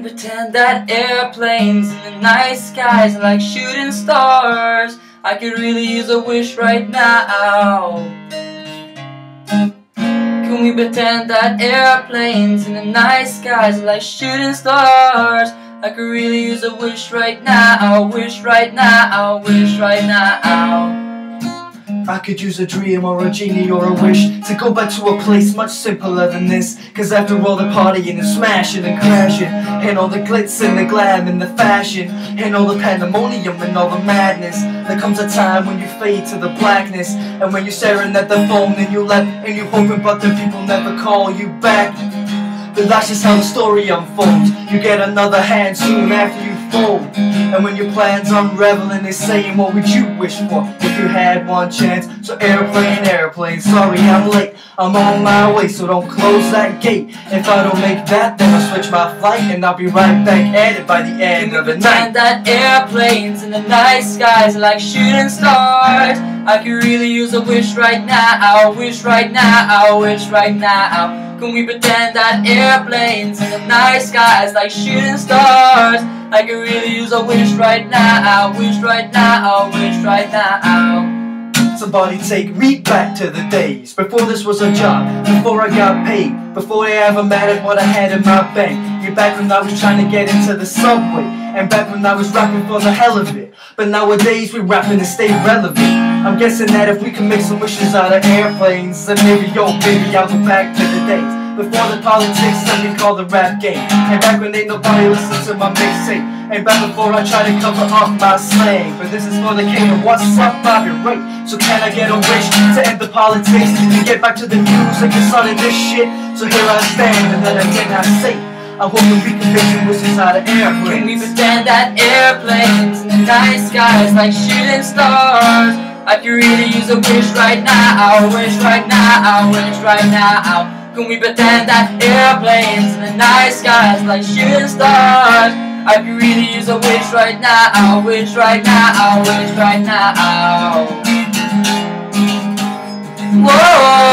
pretend that airplanes in the night skies are like shooting stars. I could really use a wish right now. Can we pretend that airplanes in the night skies are like shooting stars? I could really use a wish right now, wish right now, wish right now. I could use a dream or a genie or a wish To go back to a place much simpler than this. Cause after all the partying and smashing and crashing And all the glitz and the glam and the fashion And all the pandemonium and all the madness There comes a time when you fade to the blackness. And when you're staring at the phone and you left And you're hoping but the people never call you back. But that's just how the story unfolds. You get another hand soon after you fold And when your plans unravel and they're saying what would you wish for if you had one chance? So airplane, airplane, sorry I'm late. I'm on my way so don't close that gate. If I don't make that then I'll switch my flight And I'll be right back at it by the end of the night. that airplanes in the night skies are like shooting stars I could really use a wish right now, wish right now, wish right now Can we pretend that airplanes in the night skies like shooting stars? I could really use a wish right now, wish right now, wish right now. Somebody take me back to the days Before this was a job, before I got paid Before they ever mattered what I had in my bank. You're back when I was trying to get into the subway And back when I was rapping for the hell of it. But nowadays we're rapping to stay relevant. I'm guessing that if we can make some wishes out of airplanes Then maybe, yo, baby, I'll go back to days. Before the politics that we call the rap game. And back when ain't nobody listened to my mixtape. And back before I try to cover up my slang But this is for Decatur what's up, Bobby Ray? So can I get a wish to end the politics And get back to the music and start this shit? So here I stand and then again I say I hope that we can make wishes out of airplanes Can we pretend that airplanes in the night skies like shooting stars? I could really use a wish right now, wish right now, wish right now can we pretend that airplanes in the night skies like shooting stars? I could really use a wish right now, a wish right now, a wish right now. Whoa,